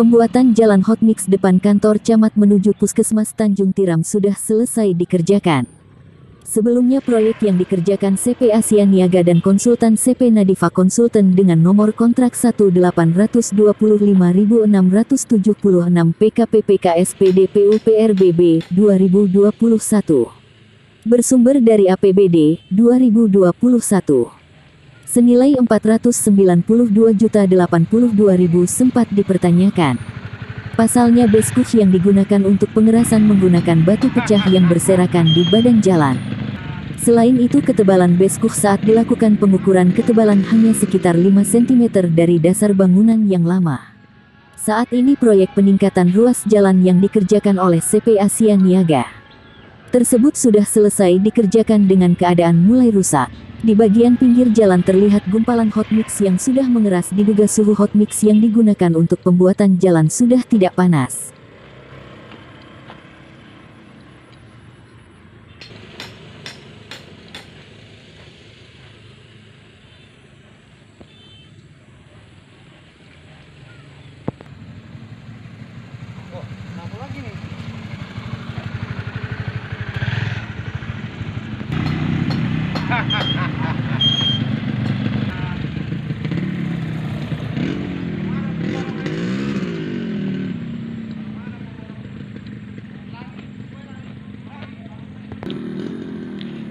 Pembuatan jalan hot mix depan kantor camat menuju Puskesmas Tanjung Tiram sudah selesai dikerjakan. Sebelumnya proyek yang dikerjakan CP Asia Niaga dan konsultan CP Nadifa Konsultan dengan nomor kontrak 1825676 PKPPKS PDPU PRBB 2021. Bersumber dari APBD 2021 senilai 492.082.000 sempat dipertanyakan. Pasalnya beskuh yang digunakan untuk pengerasan menggunakan batu pecah yang berserakan di badan jalan. Selain itu ketebalan beskuh saat dilakukan pengukuran ketebalan hanya sekitar 5 cm dari dasar bangunan yang lama. Saat ini proyek peningkatan ruas jalan yang dikerjakan oleh CP Asia Niaga tersebut sudah selesai dikerjakan dengan keadaan mulai rusak. Di bagian pinggir jalan terlihat gumpalan hot mix yang sudah mengeras diduga suhu hot mix yang digunakan untuk pembuatan jalan sudah tidak panas. Kenapa lagi nih?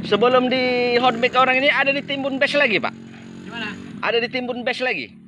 Sebelum di hot orang ini ada ditimbun base lagi, Pak? Gimana? Ada ditimbun base lagi?